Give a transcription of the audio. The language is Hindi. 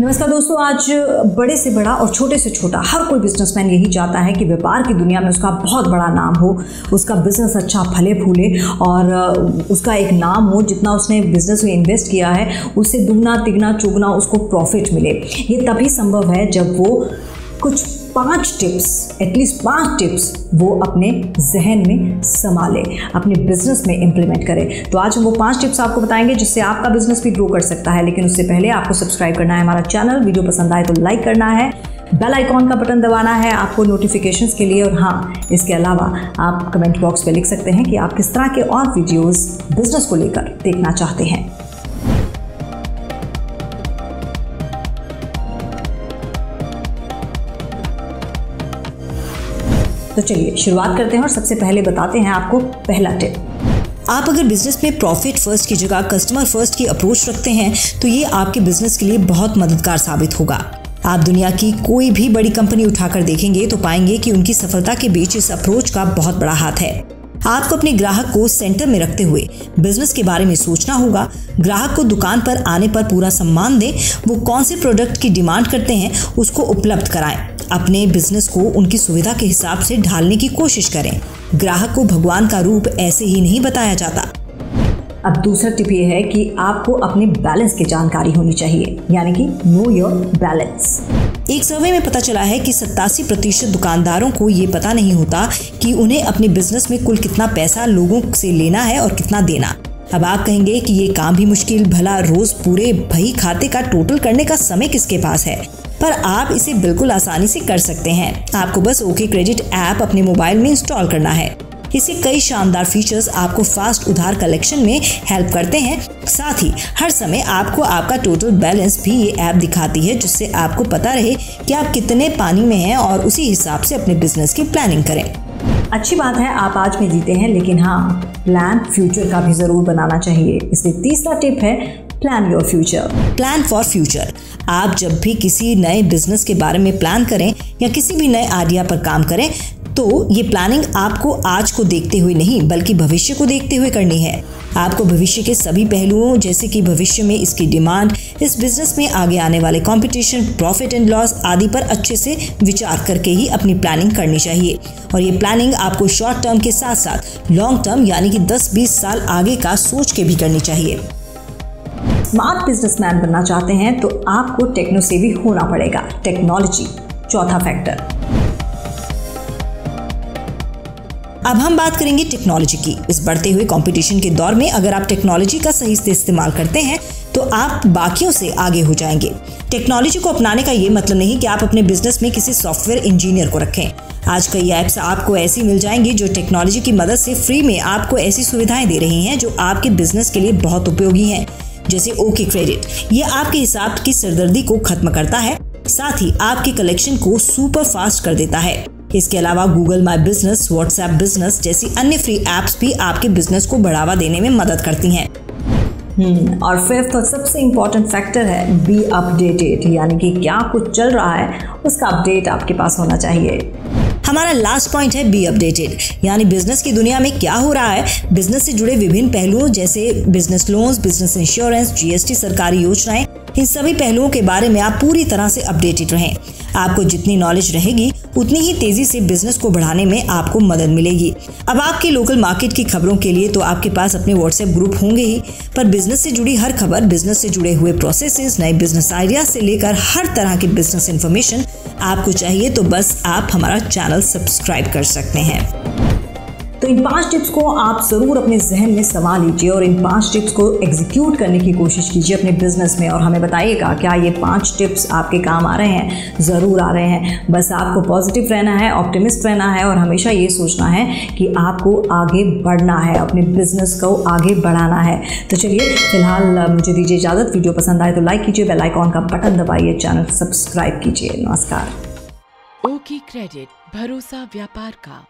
नमस्कार दोस्तों, आज बड़े से बड़ा और छोटे से छोटा हर कोई बिजनेसमैन यही चाहता है कि व्यापार की दुनिया में उसका बहुत बड़ा नाम हो, उसका बिज़नेस अच्छा फले फूले और उसका एक नाम हो जितना उसने बिज़नेस में इन्वेस्ट किया है, उससे दुगना, तिगना, चुगना उसको प्रॉफिट मिले। ये तभी संभव है जब वो कुछ पाँच टिप्स एटलीस्ट पाँच टिप्स वो अपने जहन में संभाले, अपने बिज़नेस में इंप्लीमेंट करे। तो आज हम वो पाँच टिप्स आपको बताएँगे जिससे आपका बिज़नेस भी ग्रो कर सकता है। लेकिन उससे पहले आपको सब्सक्राइब करना है हमारा चैनल वीडियो पसंद आए तो लाइक करना है बेल आइकॉन का बटन दबाना है आपको नोटिफिकेशंस के लिए। और हाँ इसके अलावा आप कमेंट बॉक्स में लिख सकते हैं कि आप किस तरह के और वीडियोस बिज़नेस को लेकर देखना चाहते हैं। तो चलिए, शुरुआत करते हैं और सबसे पहले बताते हैं आपको पहला टिप आप अगर बिज़नेस में प्रॉफिट फ़र्स्ट की जगह कस्टमर फ़र्स्ट की अप्रोच रखते हैं तो ये आपके बिज़नेस के लिए बहुत मददगार साबित होगा। आप दुनिया की कोई भी बड़ी कंपनी उठाकर देखेंगे तो पाएँगे कि उनकी सफलता के बीच इस अप्रोच का बहुत बड़ा हाथ है। आपको अपने ग्राहक को सेंटर में रखते हुए बिज़नेस के बारे में सोचना होगा। ग्राहक को दुकान पर आने पर पूरा सम्मान दें। वो कौन से प्रोडक्ट की डिमांड करते हैं, उसको उपलब्ध कराएँ। अपने बिज़नेस को उनकी सुविधा के हिसाब से ढालने की कोशिश करें। ग्राहक को भगवान का रूप ऐसे ही नहीं बताया जाता। अब दूसरा टिप ये है कि आपको अपने बैलेंस की जानकारी होनी चाहिए, यानी कि नो योर बैलेंस एक सर्वे में पता चला है कि सत्तासी प्रतिशत दुकानदारों को ये पता नहीं होता कि उन्हें अपने बिज़नेस में कुल कितना पैसा लोगों से लेना है और कितना देना। अब आप कहेंगे कि ये काम भी मुश्किल, भला रोज पूरे भई खाते का टोटल करने का समय किसके पास है? पर आप इसे बिल्कुल आसानी से कर सकते हैं। आपको बस ओके क्रेडिट ऐप अपने मोबाइल में इंस्टॉल करना है। इसके कई शानदार फीचर्स आपको फास्ट उधार कलेक्शन में हेल्प करते हैं। साथ ही, हर समय आपको आपका टोटल बैलेंस भी ये ऐप दिखाती है, जिससे आपको पता रहे कि आप कितने पानी में हैं और उसी हिसाब से अपने बिज़नेस की प्लानिंग करें। अच्छी बात है, आप आज में जीते हैं, लेकिन हाँ प्लान फ्यूचर का भी ज़रूर बनाना चाहिए। इसलिए तीसरा टिप है plan your future plan for future आप जब भी किसी नए बिज़नेस के बारे में प्लान करें या किसी भी नए आइडिया पर काम करें तो ये प्लानिंग आपको आज को देखते हुए नहीं, बल्कि भविष्य को देखते हुए करनी है। आपको भविष्य के सभी पहलुओं, जैसे कि भविष्य में इसकी डिमांड इस बिज़नेस में आगे आने वाले कंपटीशन प्रॉफिट एंड लॉस आदि पर अच्छे से विचार करके ही अपनी प्लानिंग करनी चाहिए। और ये प्लानिंग आपको शॉर्ट टर्म के साथ साथ लॉन्ग टर्म यानी कि 10-20 साल आगे का सोच के भी करनी चाहिए। स्मार्ट बिजनेसमैन बनना चाहते हैं तो आपको टेक्नो से भी होना पड़ेगा। टेक्नोलॉजी चौथा फैक्टर अब हम बात करेंगे टेक्नोलॉजी की। इस बढ़ते हुए कंपटीशन के दौर में अगर आप टेक्नोलॉजी का सही से इस्तेमाल करते हैं तो आप बाकियों से आगे हो जाएँगे। टेक्नोलॉजी को अपनाने का ये मतलब नहीं कि आप अपने बिज़नेस में किसी सॉफ्टवेयर इंजीनियर को रखें। आज कई ऐप्स आपको ऐसी मिल जाएँगी जो टेक्नोलॉजी की मदद से फ्री में आपको ऐसी सुविधाएँ दे रही हैं जो आपके बिज़नेस के लिए बहुत उपयोगी हैं। जैसे ओके क्रेडिट ये आपके हिसाब की सरदर्दी को खत्म करता है साथ ही आपके कलेक्शन को सुपर फास्ट कर देता है। इसके अलावा Google my business WhatsApp business जैसी अन्य फ्री एप्स भी आपके बिज़नेस को बढ़ावा देने में मदद करती हैं। हम्म, और फिफ्थ और सबसे इम्पोर्टेंट फैक्टर है बी अपडेटेड यानी कि क्या कुछ चल रहा है उसका अपडेट आपके पास होना चाहिए। हमारा लास्ट पॉइंट है बी अपडेटेड यानी बिज़नेस की दुनिया में क्या हो रहा है? बिज़नेस से जुड़े विभिन्न पहलुओं जैसे business loans business insurance G S T सरकारी योजनाएँ, इन सभी पहलुओं के बारे में आप पूरी तरह से अपडेटेड रहें। आपको जितनी नॉलेज रहेगी, उतनी ही तेज़ी से बिज़नेस को बढ़ाने में आपको मदद मिलेगी। अब आपके लोकल मार्केट की खबरों के लिए तो आपके पास अपने व्हाट्सएप ग्रुप होंगे ही, पर बिज़नेस से जुड़ी हर खबर बिज़नेस से जुड़े हुए प्रोसेस नए बिज़नेस आइडिया से लेकर हर तरह की बिज़नेस इन्फॉर्मेशन आपको चाहिए तो बस आप हमारा चैनल सब्सक्राइब कर सकते हैं। तो इन पाँच टिप्स को आप ज़रूर अपने जहन में समा लीजिए और इन पाँच टिप्स को एग्जीक्यूट करने की कोशिश कीजिए अपने बिज़नेस में और हमें बताइएगा, क्या ये पाँच टिप्स आपके काम आ रहे हैं? ज़रूर आ रहे हैं। बस आपको पॉजिटिव रहना है ऑप्टिमिस्ट रहना है और हमेशा ये सोचना है कि आपको आगे बढ़ना है, अपने बिज़नेस को आगे बढ़ाना है। तो चलिए, फ़िलहाल मुझे दीजिए इजाज़त। वीडियो पसंद आए तो लाइक कीजिए बेल आइकॉन का बटन दबाइए चैनल सब्सक्राइब कीजिए। नमस्कार। ओके क्रेडिट, भरोसा व्यापार का।